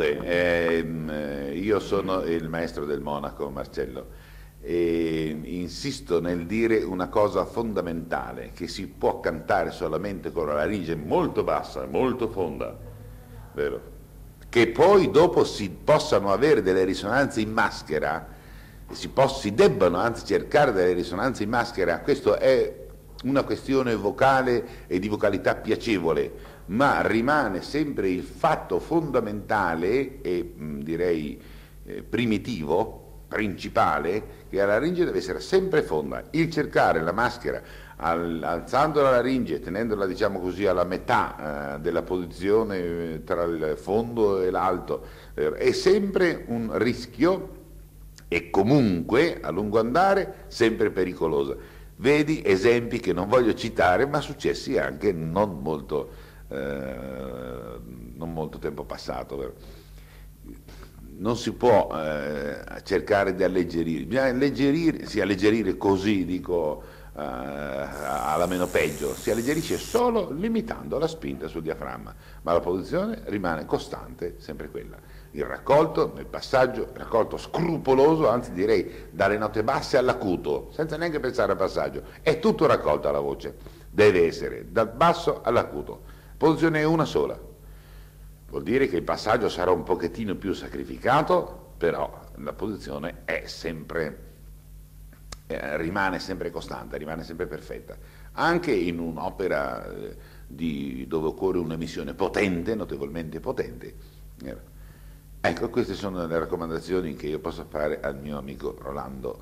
Dunque, ehm, io sono il maestro del Monaco, Marcello, e insisto nel dire una cosa fondamentale, che si può cantare solamente con la laringe molto bassa, molto fonda, vero? che poi dopo si possano avere delle risonanze in maschera, si, poss- si debbano anzi cercare delle risonanze in maschera, questo è una questione vocale e di vocalità piacevole, ma rimane sempre il fatto fondamentale e mh, direi eh, primitivo, principale, che la laringe deve essere sempre fonda. Il cercare la maschera al, alzando la laringe, tenendola diciamo così alla metà eh, della posizione eh, tra il fondo e l'alto, eh, è sempre un rischio e comunque a lungo andare sempre pericolosa. Vedi esempi che non voglio citare, ma successi anche non molto, eh, non molto tempo passato. Non si può eh, cercare di alleggerire, bisogna alleggerire, sì, alleggerire così, dico, eh, alla meno peggio, si alleggerisce solo limitando la spinta sul diaframma, ma la posizione rimane costante, sempre quella. Il raccolto nel passaggio, raccolto scrupoloso, anzi direi dalle note basse all'acuto, senza neanche pensare al passaggio, è tutto raccolto alla voce, deve essere dal basso all'acuto, posizione è una sola, vuol dire che il passaggio sarà un pochettino più sacrificato, però la posizione è sempre, eh, rimane sempre costante, rimane sempre perfetta, anche in un'opera eh, dove occorre un'emissione potente, notevolmente potente. Eh, Ecco, queste sono le raccomandazioni che io posso fare al mio amico Rolando